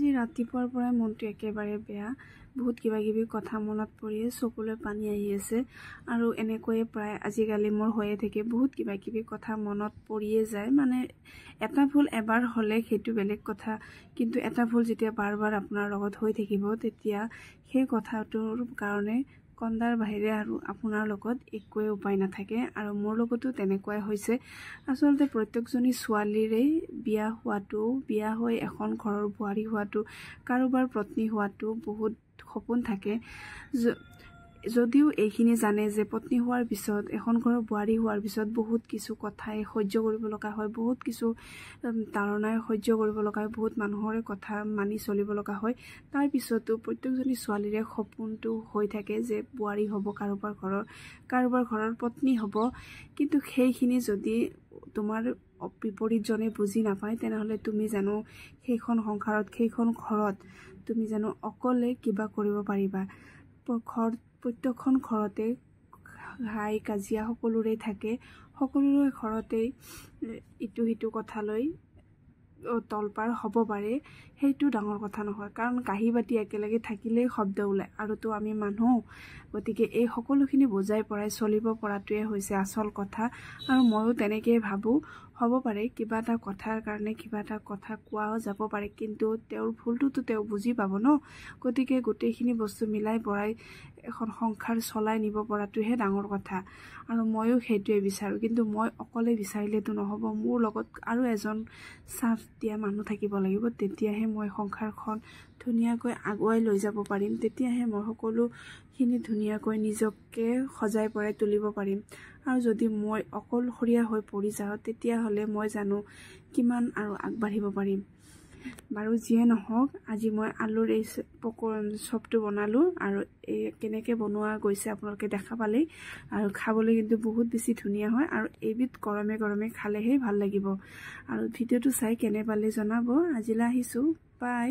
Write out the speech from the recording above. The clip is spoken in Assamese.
আজি ৰাতিপুৱাৰ পৰাই মনটো একেবাৰে বেয়া। বহুত কিবা কিবি কথা মনত পৰিয়ে চকুলৈ পানী আহি আছে। আৰু এনেকৈয়ে প্ৰায় আজিকালি মোৰ হৈয়ে থাকে। বহুত কিবা কিবি কথা মনত পৰিয়ে যায়। মানে এটা ভুল এবাৰ হ'লে সেইটো বেলেগ কথা। কিন্তু এটা ভুল যেতিয়া বাৰ বাৰ আপোনাৰ লগত হৈ থাকিব তেতিয়া সেই কথাটোৰ কাৰণে কন্দাৰ বাহিৰে আৰু আপোনাৰ লগত একোৱে উপায় নাথাকে আৰু মোৰ লগতো তেনেকুৱাই হৈছে। আচলতে প্ৰত্যেকজনী ছোৱালীৰেই বিয়া হোৱাটো বিয়া হৈ এখন ঘৰৰ বোৱাৰী হোৱাটো কাৰোবাৰ পত্নী হোৱাটো বহুত সপোন থাকে। যদিও এইখিনি জানে যে পত্নী হোৱাৰ পিছত এখন ঘৰৰ বোৱাৰী হোৱাৰ পিছত বহুত কিছু কথাই সহ্য কৰিব লগা হয় বহুত কিছু তাৰণাই সহ্য কৰিব লগা হয় বহুত মানুহৰে কথা মানি চলিব লগা হয়। তাৰপিছতো প্ৰত্যেকজনী ছোৱালীৰে সপোনটো হৈ থাকে যে বোৱাৰী হ'ব কাৰোবাৰ ঘৰৰ কাৰোবাৰ ঘৰৰ পত্নী হ'ব। কিন্তু সেইখিনি যদি তোমাৰ বিপৰীতজনে বুজি নাপায় তেনেহ'লে তুমি জানো সেইখন সংসাৰত সেইখন ঘৰত তুমি জানো অকলে কিবা কৰিব পাৰিবা। ঘৰ প্ৰত্যেকখন ঘৰতে হাই কাজিয়া সকলোৰে থাকে। সকলোৰে ঘৰতেই ইটো সিটো কথালৈ তলপাৰ হ'ব পাৰে সেইটো ডাঙৰ কথা নহয়। কাৰণ কাঁহী বাতি একেলগে থাকিলেই শব্দ ওলায়। আৰুতো আমি মানুহ গতিকে এই সকলোখিনি বুজাই পৰাই চলিব পৰাটোৱে হৈছে আচল কথা। আৰু ময়ো তেনেকেই ভাবোঁ হ'ব পাৰে কিবা এটা কথাৰ কাৰণে কিবা এটা কথা কোৱাও যাব পাৰে কিন্তু তেওঁৰ ভুলটোতো তেওঁ বুজি পাব ন? গতিকে গোটেইখিনি বস্তু মিলাই পৰাই এখন সংসাৰ চলাই নিব পৰাটোহে ডাঙৰ কথা। আৰু ময়ো সেইটোৱে বিচাৰোঁ। কিন্তু মই অকলে বিচাৰিলেতো নহ'ব। মোৰ লগত আৰু এজন চাফ দিয়া মানুহ থাকিব লাগিব। তেতিয়াহে মই সংসাৰখন ধুনীয়াকৈ আগুৱাই লৈ যাব পাৰিম। তেতিয়াহে মই সকলোখিনি ধুনীয়াকৈ নিজকে সজাই পৰাই তুলিব পাৰিম। আৰু যদি মই অকলশৰীয়া হৈ পৰি যাওঁ তেতিয়াহ'লে মই জানো কিমান আৰু আগবাঢ়িব পাৰিম। বাৰু যিয়ে নহওক আজি মই আলুৰ এই পক চপটো বনালোঁ আৰু এই কেনেকৈ বনোৱা গৈছে আপোনালোকে দেখা পালেই। আৰু খাবলৈ কিন্তু বহুত বেছি ধুনীয়া হয় আৰু এইবিধ গৰমে গৰমে খালেহে ভাল লাগিব। আৰু ভিডিঅ'টো চাই কেনে পালে জনাব। আজিলৈ আহিছোঁ। বাই।